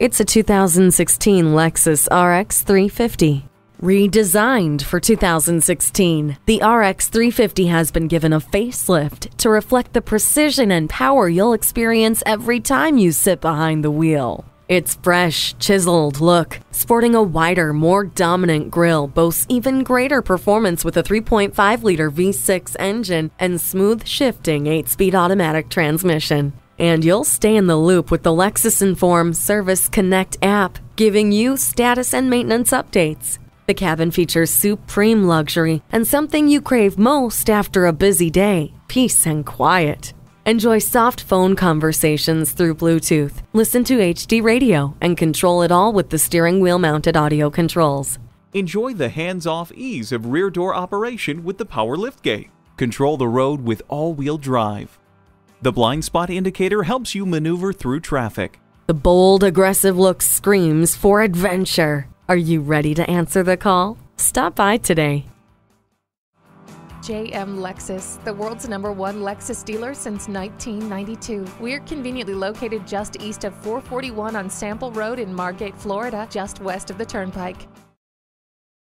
It's a 2016 Lexus RX 350. Redesigned for 2016, the RX 350 has been given a facelift to reflect the precision and power you'll experience every time you sit behind the wheel. Its fresh, chiseled look, sporting a wider, more dominant grille, boasts even greater performance with a 3.5 liter V6 engine and smooth shifting 8 speed automatic transmission. And you'll stay in the loop with the Lexus Enform Service Connect app, giving you status and maintenance updates. The cabin features supreme luxury and something you crave most after a busy day peace and quiet. Enjoy soft phone conversations through Bluetooth, listen to HD radio, and control it all with the steering wheel mounted audio controls. Enjoy the hands off ease of rear door operation with the power liftgate. Control the road with all wheel drive. The blind spot indicator helps you maneuver through traffic. The bold, aggressive look screams for adventure. Are you ready to answer the call? Stop by today. JM Lexus, the world's number one Lexus dealer since 1992. We're conveniently located just east of 441 on Sample Road in Margate, Florida, just west of the Turnpike.